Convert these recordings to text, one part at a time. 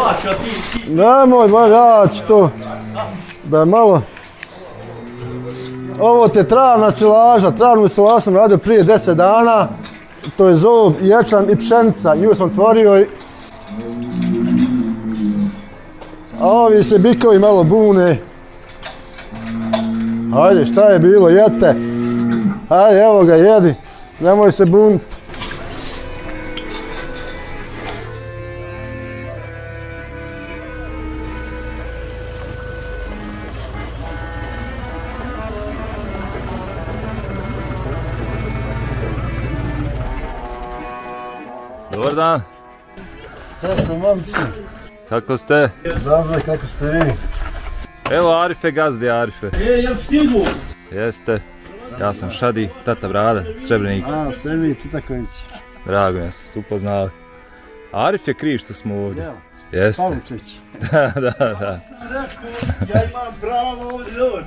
silača, ti, ti. Nemoj, ba, ja ću to. Da malo... Ovo te travna silaža, travnu silažu sam radio prije 10 dana. To je zob, ječan i pšenica. Nju sam tvorio i... A ovi se bikovi malo bune. Hajde, šta je bilo, jete. Hajde, evo ga, jedi. Nemoj se buniti. Dobar dan, Sve ste momci. kako ste? Dobro, kako ste vi? Evo Arife gazdi Arife. E, jel stigu? Jeste. Ja sam Šadi, tata Brada, Srebrenik. A, sve mi, Čitaković. Drago mi je, su se upoznali. Arif je kriv što smo ovdje. Evo, Jeste. Pavučić. Da, da, da. Ja imam pravo ovdje doći.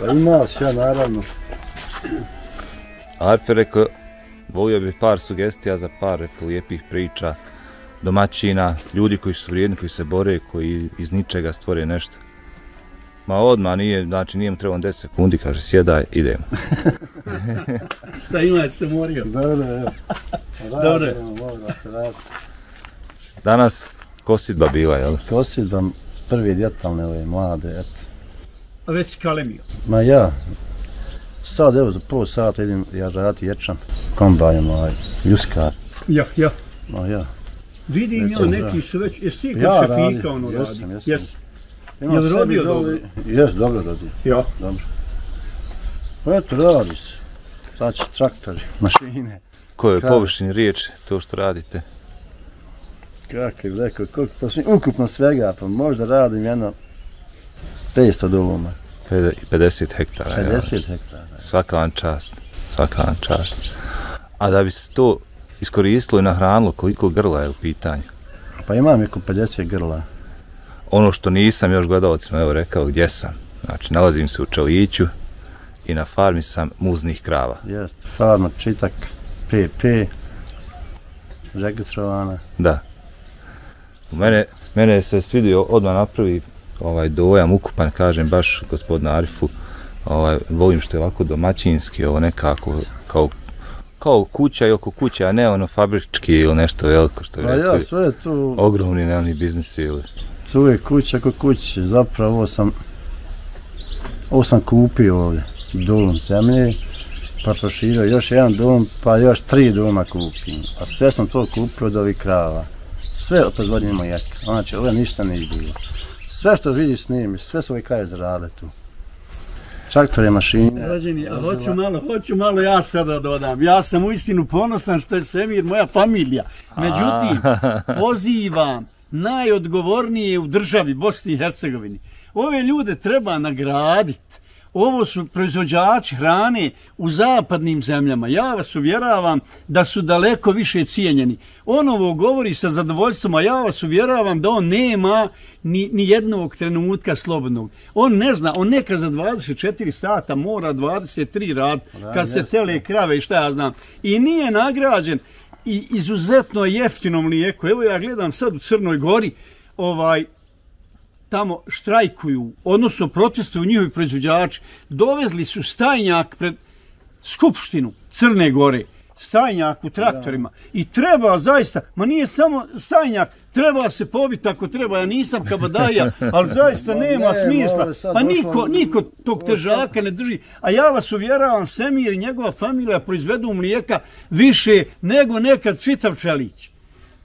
Pa imaš, ja, naravno. Arif je rekao, volio bi par sugestija za par lijepih priča, domaćina, ljudi koji su vrijedni, koji se bore, koji iz ničega stvore nešto. Ma odmah nije, znači nije mu trebalo 10 sekundi, kaže sjedaj, idemo. Šta ima, se morio? Dobro, evo. Dobro. Se radi. Danas kosidba bila, jel? Kosit vam prvi djetalne ove mlade, eto. A već si kalemio. Ma ja, sad evo za pol sata idem ja raditi ječan, kombajom ovaj, ljuskar. Ja, ja. Ma ja. Vidim ja, neki su već, jesi ti kod Ja šefika radim, ono jesam, radi? jesam. Jes. Imam Jel rodio dole- Jes, dobro rodio. Ja. Dobro. Pa eto, radi se. Sad će traktori, mašine. Koje je površini riječ, to što radite? Kako bi rekao, koliko, pa ukupno svega, pa možda radim jedno 500 doluma, Pede- 50 hektara. jel? 50 hektara. Svaka vam čast. Svaka vam čast. A da bi se to iskoristilo i nahranilo, koliko grla je u pitanju? Pa imam oko 50 grla. Ono što nisam još gledalcima evo rekao gdje sam. Znači, nalazim se u Čeliću i na farmi sam muznih krava. Jest, farma Čitak, PP, registrovana. Da. U mene, mene se svidio odmah napravi ovaj dojam ukupan, kažem baš gospodina Arifu, ovaj, volim što je ovako domaćinski, ovo nekako kao kao kuća i oko kuće, a ne ono fabrički ili nešto veliko što je Pa ja, sve je tu, Ogromni nevni biznisi ili... tu je kuća ko kuće. Zapravo sam, ovo sam kupio ovdje, dolom zemlje, pa proširio još jedan dom, pa još tri doma kupim. A sve sam to kupio od ovih krava. Sve od proizvodnje mlijeka. Znači, ovo ništa nije bilo. Sve što vidiš snimi, sve su ove kraje zarade tu. Traktore, mašine. Rađeni, a hoću malo, hoću malo ja sada dodam. Ja sam uistinu ponosan što je Semir moja familija. Međutim, pozivam najodgovornije u državi Bosni i Hercegovini. Ove ljude treba nagraditi. Ovo su proizvođači hrane u zapadnim zemljama. Ja vas uvjeravam da su daleko više cijenjeni. On ovo govori sa zadovoljstvom, a ja vas uvjeravam da on nema ni, ni jednog trenutka slobodnog. On ne zna, on neka za 24 sata mora 23 rad kad se tele krave i šta ja znam. I nije nagrađen i izuzetno jeftino mlijeko. Evo ja gledam sad u Crnoj Gori, ovaj, tamo štrajkuju, odnosno protestuju njihovi proizvođači, dovezli su stajnjak pred Skupštinu Crne Gore, stajnjak u traktorima. I treba zaista, ma nije samo stajnjak, treba se pobiti ako treba, ja nisam kabadaja, ali zaista Ma nema ne, smisla. Pa niko, niko tog težaka ne drži. A ja vas uvjeravam, Semir i njegova familija proizvedu mlijeka više nego nekad čitav čelić.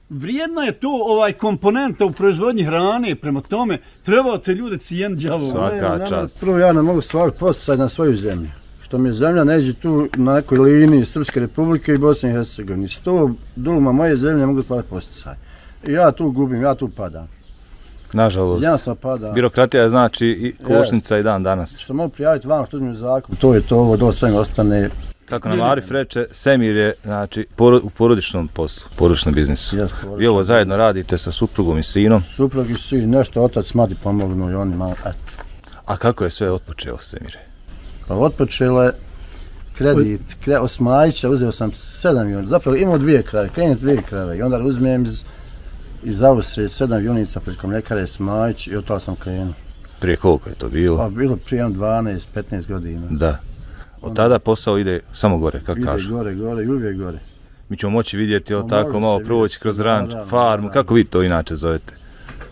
Vrijedna je to ovaj komponenta u proizvodnji hrane, prema tome trebao te ljude cijen djavo. Svaka čast. Prvo ja ne mogu stvariti posticaj na svoju zemlju. Što mi je zemlja neđe tu na nekoj liniji Srpske republike i Bosne i Hercegovine. Sto duluma moje zemlje ne mogu stvariti posticaj. I ja tu gubim, ja tu padam. Nažalost. Jasno padam. Birokratija znači i košnica i dan danas. Što mogu prijaviti vam što mi zakup, to je to, ovo do sve ostane. Kako nam Arif reče, Semir je znači, u porodičnom poslu, porodičnom biznisu. Jes, Vi ovo zajedno radite sa suprugom i sinom. Suprug i sin, nešto otac, mati pomognu i oni malo, eto. A kako je sve otpočelo, Semire? Pa otpočelo je kredit, kre, osmajića, uzeo sam sedam i on, zapravo imao dvije krave, krenem s dvije krave i onda uzmem iz iz Austrije sedam avionica preko mljekare Smajić i od toga sam krenuo. Prije koliko je to bilo? Pa bilo prije 12-15 godina. Da. Od tada posao ide samo gore, kako Ide kažu. gore, gore i uvijek gore. Mi ćemo moći vidjeti, evo Pa tako, malo proći kroz ranč, farmu, kako vi to inače zovete?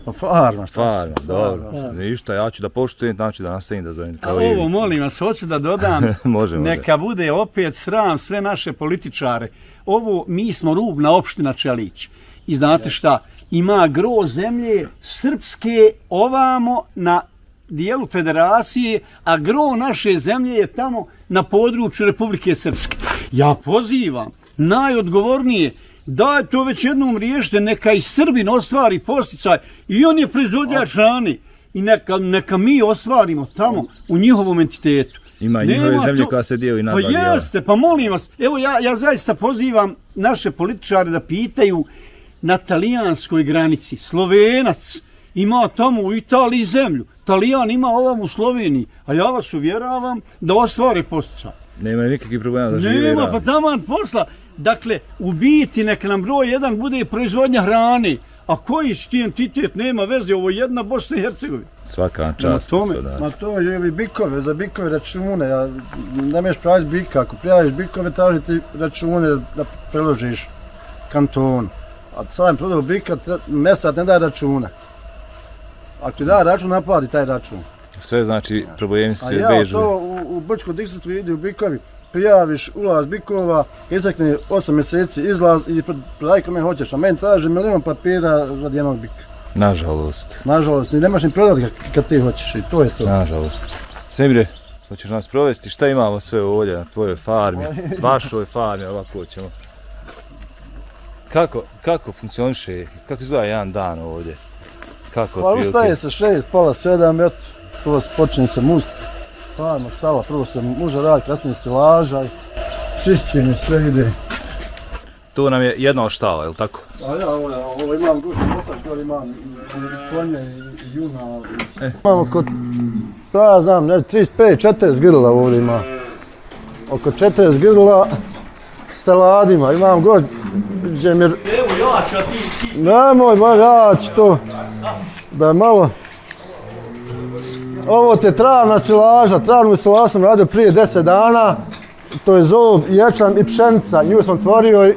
Pa farma, šta Farma, dobro. farma. Ništa, ja ću da poštujem, znači da nastavim da zovem A kao i ovo, vi. molim vas, hoću da dodam, može, može. neka bude opet sram sve naše političare. Ovo, mi smo rubna opština Čelić. I znate šta, ima gro zemlje srpske ovamo na dijelu federacije, a gro naše zemlje je tamo na području Republike Srpske. Ja pozivam najodgovornije da to već jednom riješite, neka i Srbin ostvari posticaj i on je proizvođač hrane i neka, neka mi ostvarimo tamo u njihovom entitetu. Ima i njihove Nema zemlje to- koja se dijeli na Pa dva dijela. jeste, pa molim vas, evo ja, ja zaista pozivam naše političare da pitaju na talijanskoj granici, Slovenac ima tamo u Italiji zemlju, Talijan ima ovam u Sloveniji, a ja vas uvjeravam da ostvare posticaj. Nema nikakvih problema da žive i Nema, pa taman posla. Dakle, u biti neka nam broj jedan bude proizvodnja hrane. A koji su ti entitet, nema veze, ovo je jedna Bosna i Hercegovina. Svaka čast. tome, gospodare. Ma to je i bikove, za bikove račune, ja, ne možeš praviti bika, ako prijaviš bikove, traži ti račune da preložiš kanton. A sam prodao bika, mesat ne daje računa. Ako ti daje račun, naplati taj račun. Sve znači problemi A se ja vežu. to u, u Brčko distriktu ide u bikovi, prijaviš ulaz bikova, izrekne 8 mjeseci izlaz i prodaj kome hoćeš, a meni traži milion papira radi jednog bika. Nažalost. Nažalost, ni nemaš ni prodati kad, kad ti hoćeš i to je to. Nažalost. Semire, hoćeš nas provesti, šta imamo sve ovdje na tvojoj farmi, vašoj farmi, ovako ćemo. Kako, kako funkcioniše, kako izgleda jedan dan ovdje? Kako Pa otprilike? ustaje se šest, pola sedam, eto, to počne se must. Farma, štala, prvo se muža radi, kasnije se laža, čišćenje, sve ide. To nam je jedna od štala, je li tako? A ja, ovo, ovo imam guši potač, gore imam konje i, juna. E. Imamo kod, pa ja znam, ne, 35-40 grla ovdje ima. Oko 40 grla s saladima, imam god, gdje mi Evo ja ću, a ti, Nemoj, ma ja ću to, da je malo... Ovo te travna silaža, travnu silažu sam radio prije 10 dana. To je zob, ječam i pšenica, nju sam tvorio i...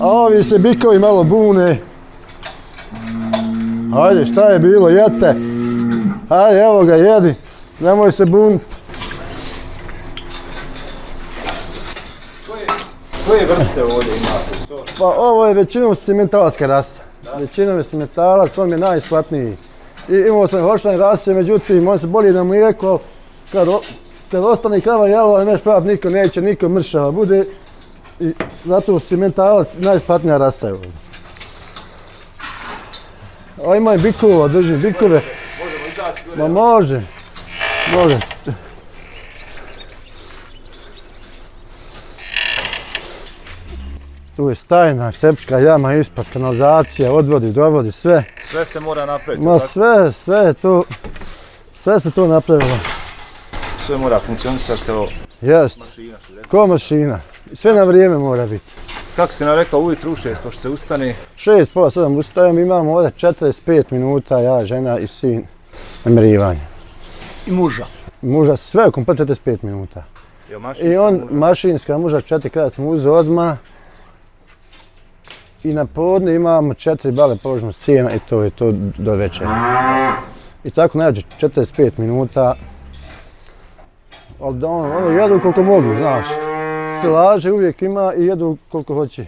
A ovi se bikovi malo bune. Ajde, šta je bilo, jete. Ajde, evo ga, jedi. Nemoj se buniti. Koje vrste ovdje imate? Pa ovo je većinom simentalska rasa. Većinom je simentalac, on je najslatniji. I imao sam hoštan rase, međutim, on se bolje na mlijeko. Kad, o- kad ostane krava jela, ne možeš pravati niko, neće, niko mršava bude. I zato simentalac najsplatnija rasa je ovdje. A ima i bikova, držim bikove. Možemo izaći Ma može. Može. Tu je stajna, sepčka jama ispod, kanalizacija, odvodi, dovodi, sve. Sve se mora napraviti. Ma tako? sve, sve je to, sve se to napravilo. Sve mora funkcionisati kao Jest, mašina. ko mašina. I Sve na vrijeme mora biti. Kako si nam rekao, ujutru u šest, pošto se ustane, Šest, pola sedam ustajem, imamo ovdje 45 minuta, ja, žena i sin, namirivanje. i muža. Muža sve komplet 45 minuta. mašina. I on, mašinska muža četiri kada smo uzeli odmah. I na podne imamo četiri bale položimo sjena i to je to do večera. I tako nađe 45 minuta. Ali da ono, ono jedu koliko mogu, znaš. Silaže uvijek ima i jedu koliko hoće.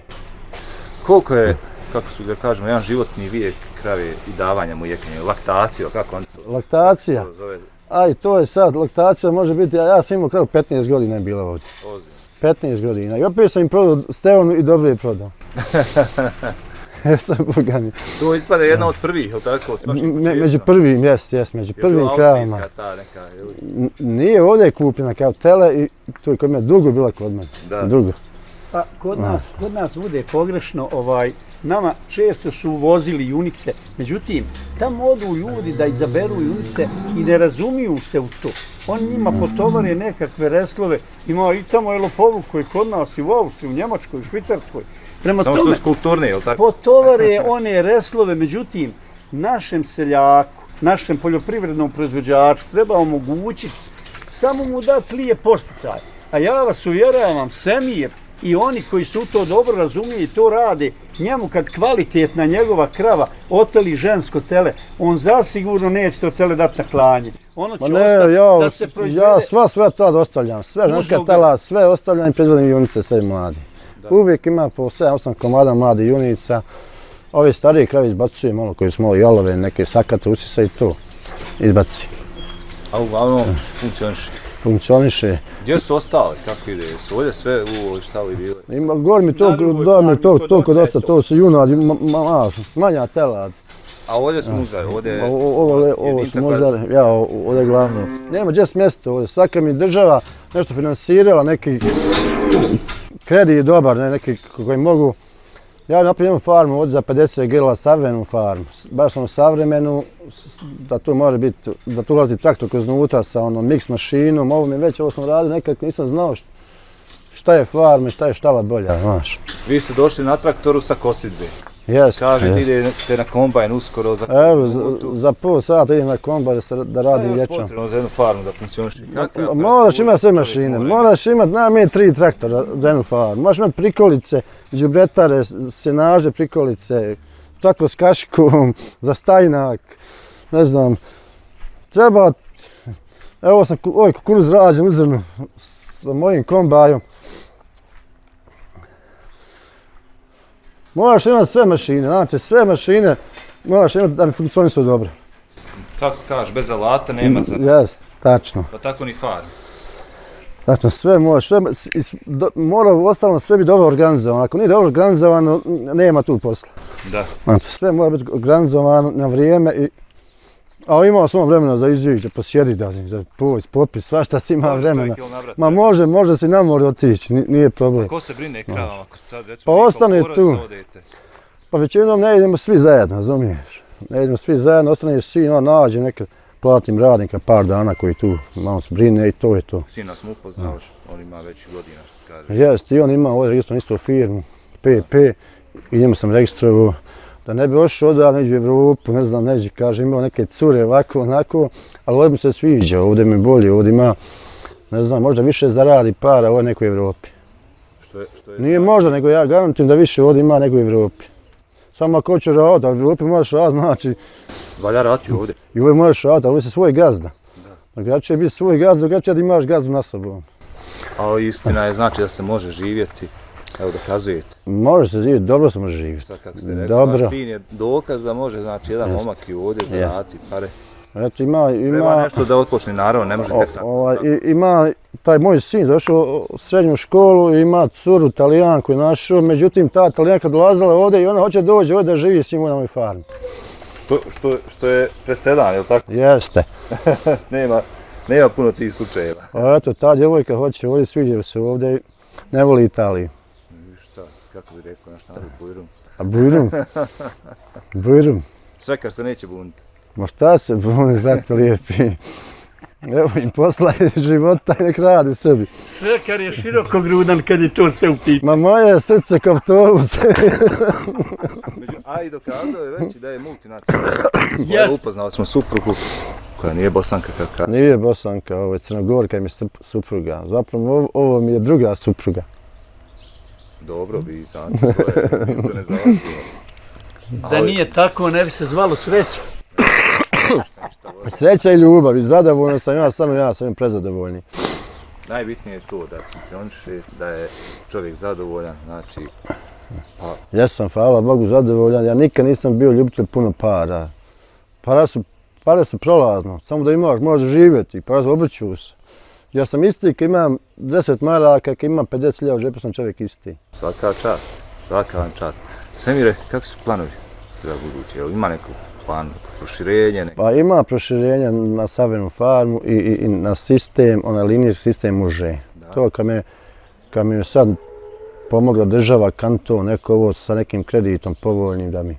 Koliko je, kako su da kažemo, jedan životni vijek krave i davanja mu jekenja, laktacija, kako on Laktacija. to zove, Aj, to je sad, laktacija može biti, ja, ja sam imao kravu 15 godina je bila ovdje. ozbiljno. 15 godina. I opet sam im prodao Stevanu i dobro je prodao. ja sam bogani. To ispada jedna od prvih, je li tako? Me, među prvim, jes, jes, među Je to prvim kravama. austrijska ta neka, ili? Nije ovdje kupljena kao tele i to je kod mene dugo bila kod mene. Da. Dugo. Pa kod nas, kod nas bude pogrešno, ovaj, nama često su vozili junice, međutim, tamo odu ljudi da izaberu junice i ne razumiju se u to. On njima potovare nekakve reslove, ima i tamo je lopovuk koji kod nas i u Austriji, u Njemačkoj, u Švicarskoj. Prema Samo tome, je kulturni, je li tako? potovare one reslove, međutim, našem seljaku, našem poljoprivrednom proizvođaču treba omogućiti samo mu dati lije posticaj. A ja vas uvjeravam, Semir i oni koji su to dobro razumiju i to rade, njemu kad kvalitetna njegova krava oteli žensko tele, on zasigurno neće to tele dati na klanje. Ono će Ma ne, ostati ja, da se proizvede. ja sva sve tad ostavljam, sve ženska Možda tela, sve ostavljam i proizvodim junice, sve mladi. Uvijek ima po 7-8 komada mladi junica. Ove starije krave izbacujem, ono koji su malo jalove, neke sakate, usisa i to izbaci. A uglavnom funkcioniše. Funkcioniše. Gdje su ostali? Kako ide? Su ovdje sve u ovoj štali bile? Ima, gor mi to, da mi strani to, kod dosta, to. to su junadi, ma, ma, ma, manja telad. A ovdje su muzaj, ovdje O- Ovo, ovo jedinica su možda, ja, ovdje je glavno. Nema gdje mjesto ovdje, svaka mi država nešto finansirala, neki kredit je dobar, ne, neki koji mogu. Ja napravim farmu od za 50 grla, savremenu farmu, baš ono savremenu, da tu mora biti, da tu ulazi traktor kroz unutra sa onom mix mašinom, ovo mi već, ovo sam radio nekako, nisam znao št- šta je farma i šta je štala bolja, znaš. Vi ste došli na traktoru sa kosidbe. Jest, Kaže, jest. idete na kombajn uskoro za Evo, za, za pol sata idem na komba da, radim Šta je potrebno za jednu farmu da je- Moraš imati sve mašine, mora moraš imati najmanje tri traktora za jednu farmu. Moraš imati prikolice, džubretare, senaže, prikolice, traktor s kašikom, za stajnak, ne znam. Treba, evo sam, ovaj kukuruz rađen u zrnu sa mojim kombajom. Moraš imati sve mašine, znači sve mašine moraš imati da mi funkcionišu dobro. Kako kažeš, bez alata nema za... Jes, tačno. Pa tako ni farm. Znači sve moraš, sve, do, mora u ostalom sve biti dobro organizovano. Ako nije dobro organizovano, nema tu posla. Da. Znači sve mora biti organizovano na vrijeme i a imao sam vremena za izići, posjedi da za pojs, popis, svašta si ima vremena. Ma može, može si na more otići, ni- nije problem. Ko se brine kravama? Ako sad, recimo, Pa kao ostane tu. odete. Pa većinom ne idemo svi zajedno, razumiješ? Ne idemo svi zajedno, ostane sin, on nađe neke, platim radnika par dana koji tu malo se brine i to je to. Sina smo upoznao, on ima već godina, što kaže. Jest, i on ima ovdje registrovanu isto firmu, PP, i njemu sam registrovao da ne bi ošao odavde neđe u Evropu, ne znam, neđe, kaže, imao neke cure ovako, onako, ali ovdje mi se sviđa, ovdje mi je bolje, ovdje ima, ne znam, možda više zaradi para, ovo je neko u Evropi. Što je, što je Nije možda, nego ja garantujem da više ovdje ima nego u Evropi. Samo ako hoće raditi, a u Evropi možeš raditi, znači, Valja rati ovdje. i ovdje možeš raditi, a ovdje si svoj gazda. Drugačije je biti svoj gazda, drugačije je da imaš gazdu na sobom. Ali istina je znači da se može živjeti. Evo dokazujete. Može se živjeti, dobro se može živjeti. Sad kako ste rekli, Dobro. vaš sin je dokaz da može, znači, jedan Jest. momak i ovdje zarati pare. Eto, ima, Treba ima, nešto da otpočne, naravno, ne može tek tako. ovaj, i- ima, taj moj sin zašao u srednju školu ima curu talijanku je našao, međutim ta talijanka dolazila ovdje i ona hoće doći ovdje da živi s njim na mojoj farmi. Što, što, što je presedan, je li tako? Jeste. nema, nema puno tih slučajeva. Eto, ta djevojka hoće ovdje, sviđa se ovdje, ne voli Italiju. Kako bi rekao naš narod Bujrum. A Bujrum? Bujrum? Svekar se neće buniti. Ma šta se buni, brate, lijepi. Evo im posla i života nek radi sebi. Sve kar je široko grudan kad je to sve u pitanju. Ma moje srce kao autobus. Među, a i dokazao je već da je multinacionalna. Jest. Upoznali smo suprugu koja nije bosanka kaka. Nije Bosanka, ovo je Crnogorka mi je sup- supruga. Zapravo ovo, ovo mi je druga supruga. Dobro bi znate, to je, to ne. Da nije tako, ne bi se zvalo sreća. Sreća i ljubav i zadovoljno sam ja, samo ja sam prezadovoljni. Najbitnije je to da funkcioniše, da je čovjek zadovoljan, znači, pa Ja sam, hvala Bogu, zadovoljan. Ja nikad nisam bio ljubitelj puno para. Para su, pare su prolazno, samo da imaš, možeš živjeti, para su obrću se. Ja sam isti kad imam 10 maraka, kad imam 50.000 u džepu sam čovjek isti. svaka čast, svaka vam čast. Svemire, kako su planovi za buduće? Jel ima neko plan, proširenje, neko... Pa ima proširenja na savremenu farmu i, i, i na sistem, onaj linijski sistem muže. Da. To kad me, kad me sad pomogla država, kanton, neko ovo sa nekim kreditom povoljnim da mi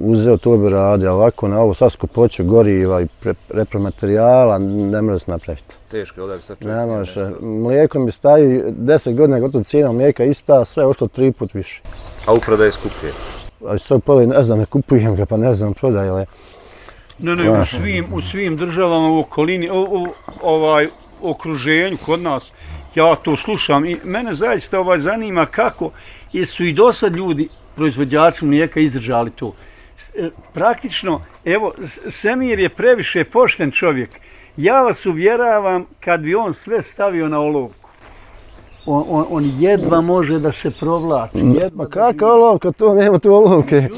uzeo to bi radio, ovako na ovo sad skupoću goriva i pre, repromaterijala ne može se napraviti. Teško je ovdje sad čovjek Ne smije može. nešto. Mlijeko mi staji 10 godina gotovo cijena mlijeka ista, sve je ošto tri put više. A upravo je skuplje. Ali sad prodaj, ne znam, ne kupujem ga, pa ne znam, prodaj, ali Ne, ne, u svim, u svim državama u okolini, u, u, ovaj, okruženju kod nas, ja to slušam i mene zaista ovaj zanima kako jesu i do sad ljudi, proizvođači mlijeka, izdržali to. S- e, Praktično, evo, Semir je previše pošten čovjek. Ja vas uvjeravam, kad bi on sve stavio na olovku, on, on, on jedva može da se provlači. Jedva Ma kakva olovka, to nema tu olovke. Ja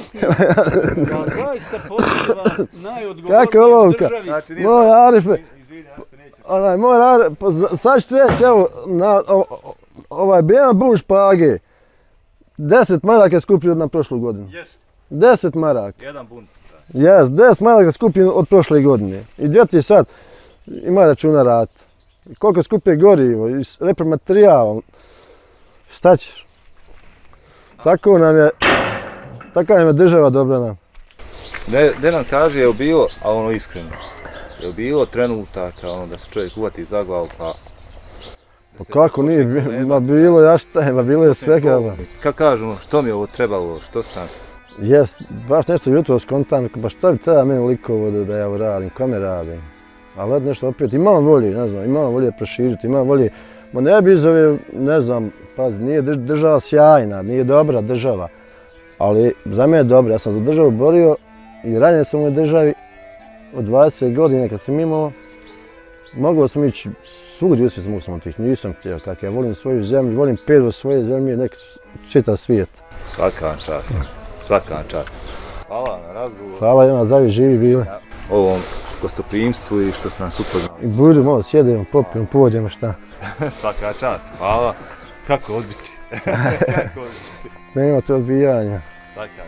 zaista pozivam najodgovornije Kakva olovka? državi. Znači, Moj Arife, onaj, moj Arife, pa sad ću reći, evo, na, o, o, ovaj bijelan bun špage, 10 maraka je skupio od na prošlu godinu. Jest. 10 maraka. Jedan bunt. Jes, 10 maraka skupio od prošle godine. I gdje ti sad ima računa rat. Koliko skupije gorivo i repromaterijal. Šta ćeš? Tako nam je, tako nam je država dobra nam. Ne, ne nam kaže, je bilo, a ono iskreno, je bilo trenutaka ono, da se čovjek uvati za glavu pa... Pa kako nije, ma bilo ja šta je, ma bilo je svega. ma. Kad kažu, ono, što mi ovo trebalo, što sam... Jes, baš nešto jutro skontam, pa šta bi treba meni likovo da, da ja radim, kome radim? Ali nešto opet, imam volje, ne znam, imam volje proširiti, imam volje, ma ne bi iz ove, ne znam, pazi, nije drž- država sjajna, nije dobra država, ali za mene je dobra, ja sam za državu borio i ranije sam u državi od 20 godina kad sam imao, mogao sam ići svugdje u svijet mogu sam otići, nisam htio kako ja volim svoju zemlju, volim pedo svoje zemlje, nek čitav svijet. Svaka vam čast. Svaka vam čast. Hvala na razgovor. Hvala ima zavi živi bili. Ovom gostoprimstvu i što ste nas upoznali. I budu malo sjedemo, popijemo, pođemo šta. Svaka čast. Hvala. Kako odbiti? Kako odbiti? Nema to odbijanja. Svaka